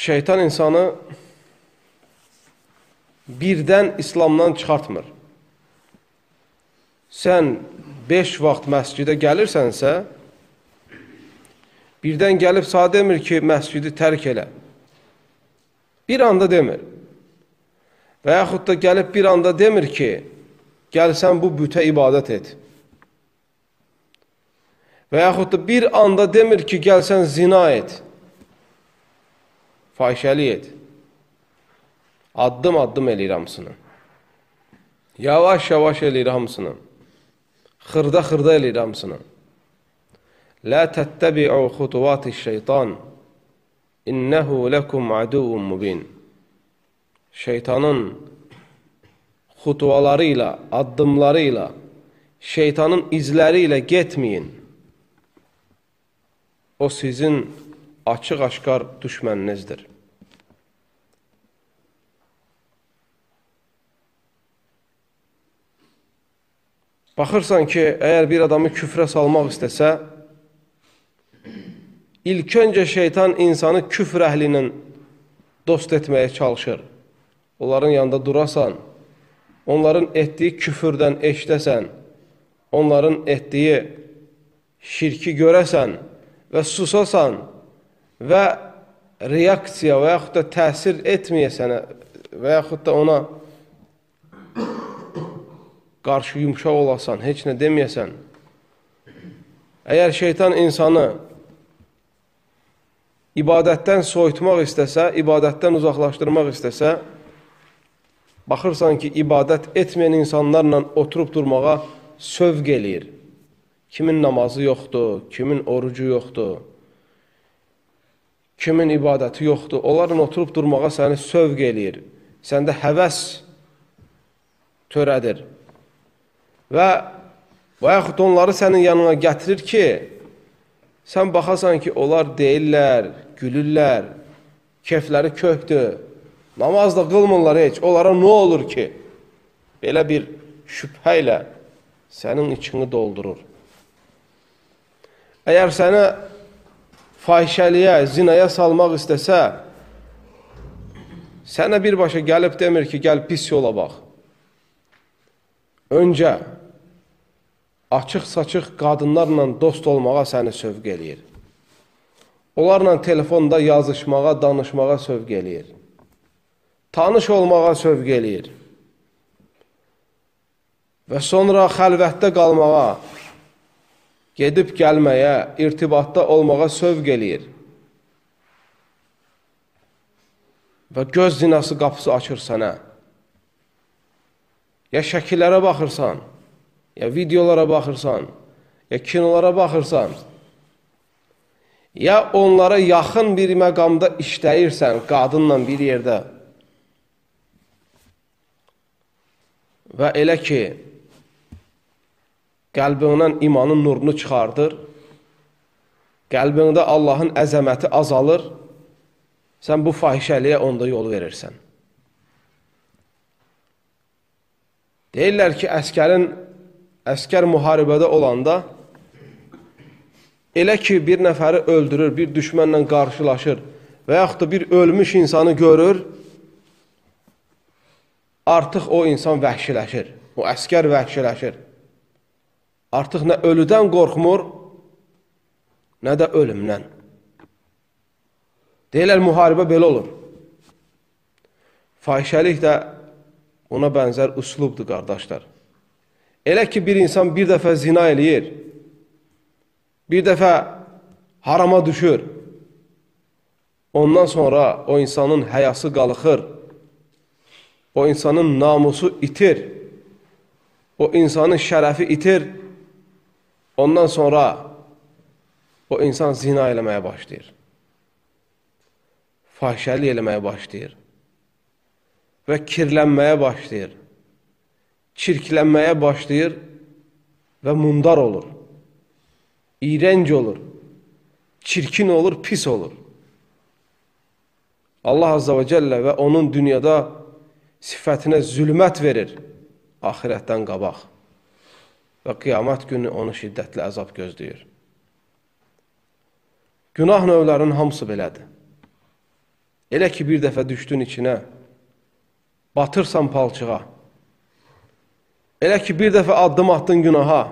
şeytan insanı birdən İslamdan çıxartmır. Sən beş vaxt məscidə gəlirsənsə, birdən gəlib sağ demir ki, məscidi tərk elə. Bir anda demir. Və yaxud da gəlib bir anda demir ki, gəlsən bu bütə ibadət et. Və yaxud da bir anda demir ki, gəlsən zina et. Fahişəli et. Addım-addım eləyir hamısını. Yavaş-yavaş eləyir hamısını. Xırda-xırda eləyir hamısını. Lə təttəbi'u xutuvati şeytan. İnnəhu ləkum aduvun mubin. Şeytanın xutuvaları ilə, şeytanın izləri ilə getməyin. O sizin açıq-aşkar düşməninizdir. Baxırsan ki, əgər bir adamı küfrə salmaq istəsə, ilk öncə şeytan insanı küfr əhli ilə dost etməyə çalışır. Onların yanında durasan, onların etdiyi küfürdən eşdəsən, onların etdiyi şirki görəsən və susasan və reaksiya və yaxud da təsir etməyəsən və yaxud da ona qarşı yumşaq olasan, heç nə deməyəsən, əgər şeytan insanı ibadətdən soyutmaq istəsə, ibadətdən uzaqlaşdırmaq istəsə, baxırsan ki, ibadət etməyən insanlarla oturub durmağa sövq eləyir. Kimin namazı yoxdur, kimin orucu yoxdur, kimin ibadəti yoxdur, onlarla oturub durmağa səni sövq eləyir. Səndə həvəs törədir. Və və yaxud onları sənin yanına gətirir ki, sən baxasan ki, onlar deyirlər, gülürlər, kefləri köhdür, namaz da qılmırlar heç, onlara nə olur ki? Belə bir şübhə ilə sənin içini doldurur. Əgər sənə fahişəliyə, zinaya salmaq istəsə, sənə birbaşa gəlib demir ki, gəl pis yola bax. Öncə açıq-saçıq qadınlarla dost olmağa səni sövq eləyir. Onlarla telefonda yazışmağa, danışmağa sövq eləyir. Tanış olmağa sövq eləyir. Və sonra xəlvətdə qalmağa, gedib gəlməyə, irtibatda olmağa sövq eləyir. Və göz zinası qapısı açır sənə. Ya şəkillərə baxırsan, ya videolara baxırsan, ya kinolara baxırsan, ya onlara yaxın bir məqamda işləyirsən qadınla bir yerdə və elə ki, qəlbindən imanın nurunu çıxardır, qəlbində Allahın əzəməti azalır, sən bu fahişəliyə onda yol verirsən. Deyirlər ki, əskərin əskər müharibədə olanda elə ki, bir nəfəri öldürür, bir düşmənlə qarşılaşır və yaxud da bir ölmüş insanı görür, artıq o insan vəhşiləşir, o əskər vəhşiləşir. Artıq nə ölüdən qorxmur, nə də ölümdən. Deyirlər, müharibə belə olur. Fahişəlik də ona bənzər üslubdur, qardaşlar. Elə ki, bir insan bir dəfə zina eləyir, bir dəfə harama düşür, ondan sonra o insanın həyası qalıxır, o insanın namusu itir, o insanın şərəfi itir, ondan sonra o insan zina eləməyə başlayır. Fahişəli eləməyə başlayır və kirlənməyə başlayır çirklənməyə başlayır və mundar olur. İrənc olur. Çirkin olur, pis olur. Allah Azza və Cəllə və onun dünyada sifətinə zülmət verir ahirətdən qabaq və qiyamət günü onu şiddətli əzab gözləyir. Günah növlərinin hamısı belədir. Elə ki, bir dəfə düşdün içinə, batırsan palçığa. Elə ki, bir dəfə addım attın günaha,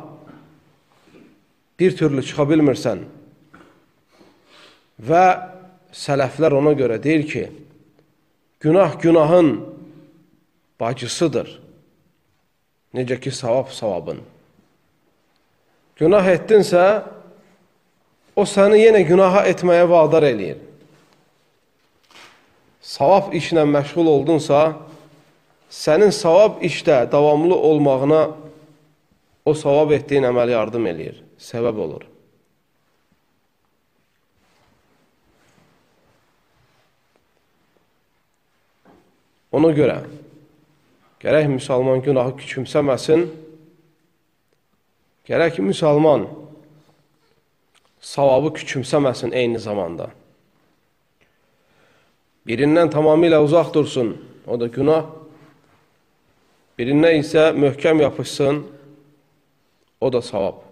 bir türlü çıxa bilmirsən. Və sələflər ona görə deyir ki, günah günahın bacısıdır. Necə ki, savab savabın. Günah etdinsə, o səni yenə günaha etməyə vadar eləyir. Savab işlə məşğul oldunsa, sənin savab işdə davamlı olmağına o savab etdiyin əməl yardım eləyir, səbəb olur. Ona görə gərək müsəlman günahı küçümsəməsin, gərək müsəlman savabı küçümsəməsin eyni zamanda. Birindən tamamilə uzaq dursun, o da günah. Birindən isə möhkəm yapışsın, o da savab.